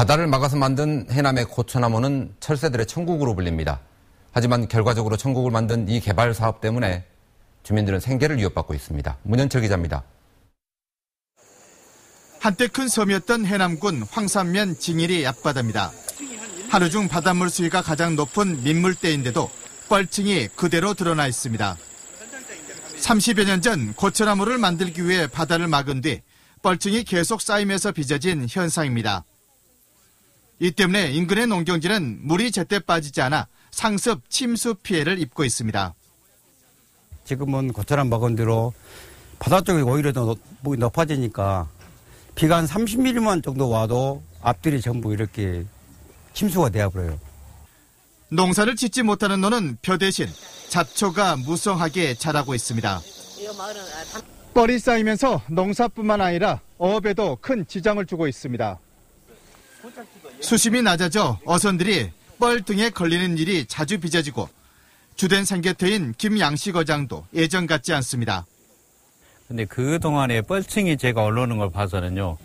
바다를 막아서 만든 해남의 고추나무는 철새들의 천국으로 불립니다. 하지만 결과적으로 천국을 만든 이 개발 사업 때문에 주민들은 생계를 위협받고 있습니다. 문현철 기자입니다. 한때 큰 섬이었던 해남군 황산면 징일이 앞바다입니다. 하루 중 바닷물 수위가 가장 높은 민물대인데도 뻘층이 그대로 드러나 있습니다. 30여 년 전 고추나무를 만들기 위해 바다를 막은 뒤 뻘층이 계속 쌓이면서 빚어진 현상입니다. 이 때문에 인근의 농경지는 물이 제때 빠지지 않아 상습, 침수 피해를 입고 있습니다. 지금은 고철한 먹은 대로 바다 쪽이 오히려 더 높- 높아지니까 비가 한 30mm만 정도 와도 앞들이 전부 이렇게 침수가 되어버려요. 농사를 짓지 못하는 노는 벼 대신 잡초가 무성하게 자라고 있습니다. 뻘이 쌓이면서 농사뿐만 아니라 어업에도 큰 지장을 주고 있습니다. 수심이 낮아져 어선들이 뻘 등에 걸리는 일이 자주 빚어지고 주된 생계터인 김양식 어장도 예전 같지 않습니다. 근데 그동안에 뻘층이 제가 올라오는 걸 봐서는요.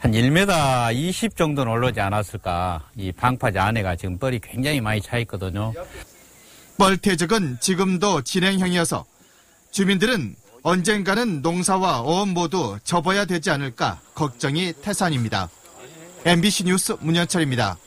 한 1m 20 정도는 올라오지 않았을까. 이 방파제 안에가 지금 뻘이 굉장히 많이 차 있거든요. 뻘 퇴적은 지금도 진행형이어서 주민들은 언젠가는 농사와 어업 모두 접어야 되지 않을까 걱정이 태산입니다. MBC 뉴스 문현철입니다.